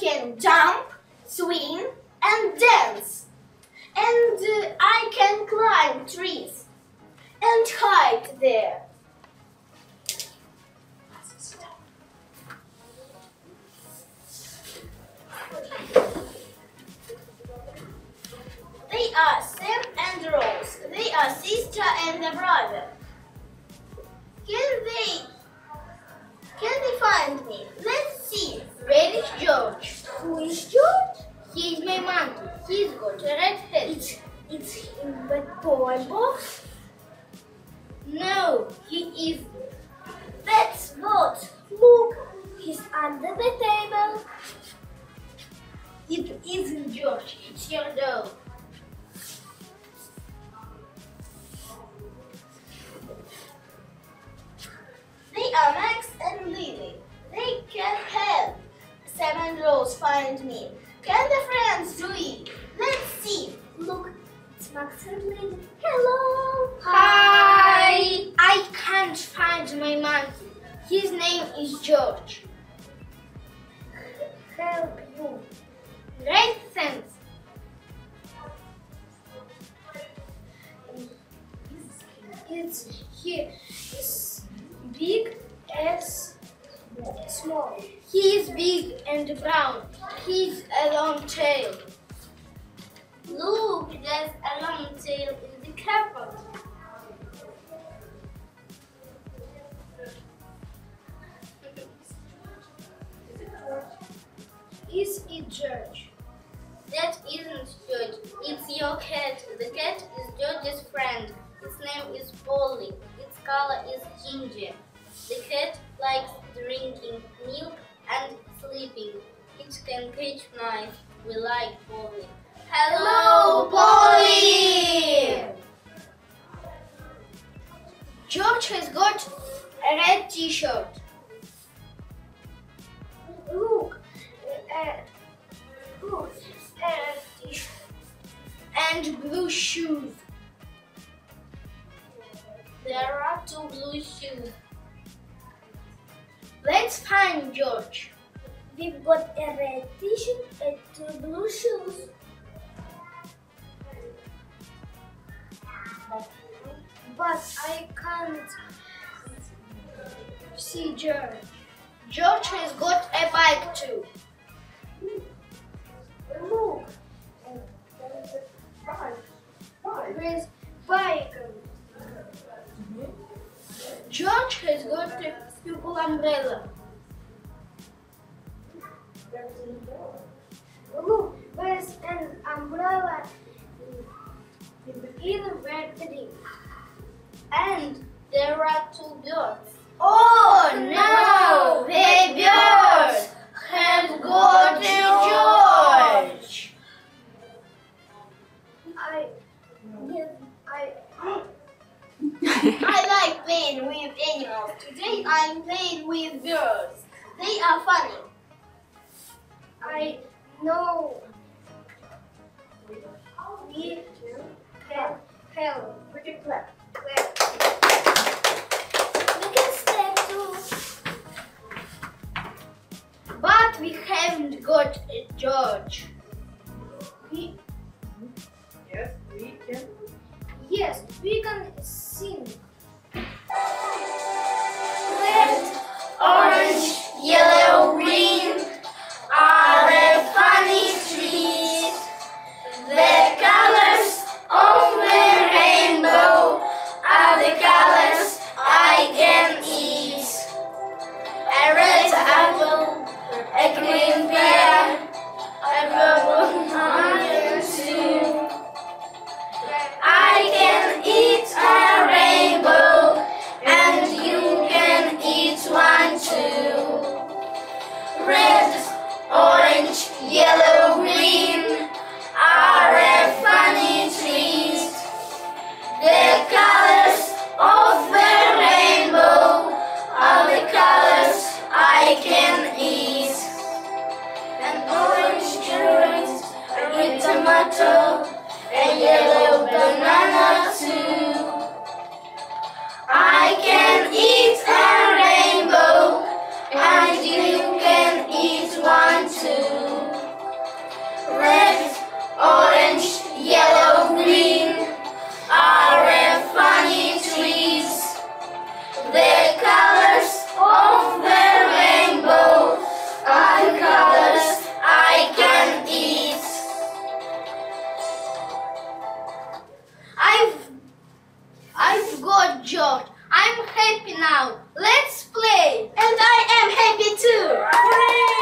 can jump, swim, and dance. And uh, I can climb trees and hide there. They are Sam and Rose. They are sister and brother. Box? No, he is. That's what. Look, he's under the table. It isn't George. It's your dog. They are Max and Lily. They can help and Rose find me. Can the friends do it? Let's see. Look, it's Max and Lily. Hello. Hi! I can't find my monkey. His name is George. Help you. Great thanks. It's he is big as small. He is big and brown. He's a long tail. Look, there's a long tail in the carpet. Is it George? That isn't George. It's your cat. The cat is George's friend. Its name is Polly. Its color is ginger. Mice. We like Polly. Hello, Polly! George has got a red t-shirt. Look, uh, look, uh, and blue shoes. There are two blue shoes. Let's find George. We've got a red t-shirt and two blue shoes. But I can't see George. George has got a bike too. Look, there's bike. George has got a purple umbrella. Look, there's an umbrella in the red tree. And there are two birds. Oh, oh no! The birds have got George! I, I, I like playing with animals. Today I'm playing with birds. They are funny. I know. We can help. Can clap. We can step too. But we haven't got a George. Orange, yellow, green are the funny trees. The colors of the rainbow are the colors I can eat. An orange a red tomato, a yellow banana too. happy now. Let's play. And I am happy too. Hooray!